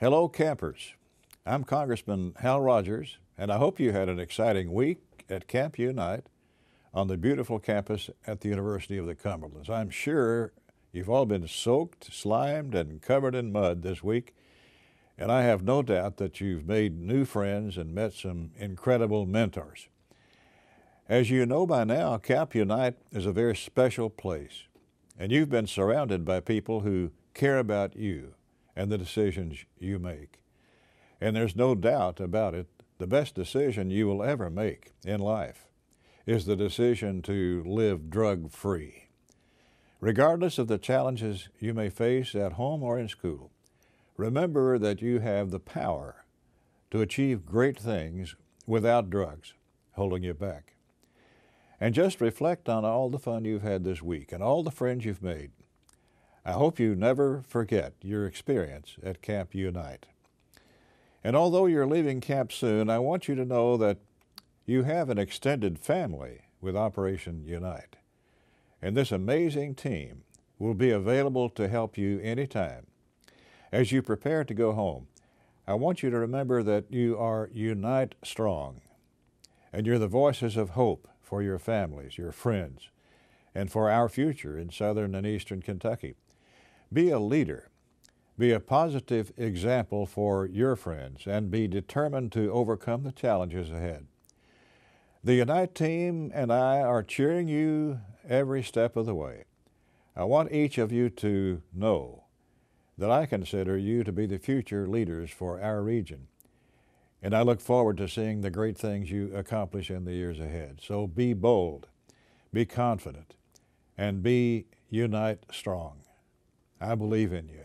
Hello, campers. I'm Congressman Hal Rogers, and I hope you had an exciting week at Camp Unite on the beautiful campus at the University of the Cumberlands. I'm sure you've all been soaked, slimed, and covered in mud this week, and I have no doubt that you've made new friends and met some incredible mentors. As you know by now, Camp Unite is a very special place, and you've been surrounded by people who care about you and the decisions you make. And there's no doubt about it, the best decision you will ever make in life is the decision to live drug free. Regardless of the challenges you may face at home or in school, remember that you have the power to achieve great things without drugs holding you back. And just reflect on all the fun you've had this week and all the friends you've made. I hope you never forget your experience at Camp Unite. And although you're leaving camp soon, I want you to know that you have an extended family with Operation Unite. And this amazing team will be available to help you anytime. As you prepare to go home, I want you to remember that you are Unite Strong, and you're the voices of hope for your families, your friends, and for our future in southern and eastern Kentucky. Be a leader. Be a positive example for your friends and be determined to overcome the challenges ahead. The Unite team and I are cheering you every step of the way. I want each of you to know that I consider you to be the future leaders for our region. And I look forward to seeing the great things you accomplish in the years ahead. So be bold, be confident, and be unite strong. I believe in you.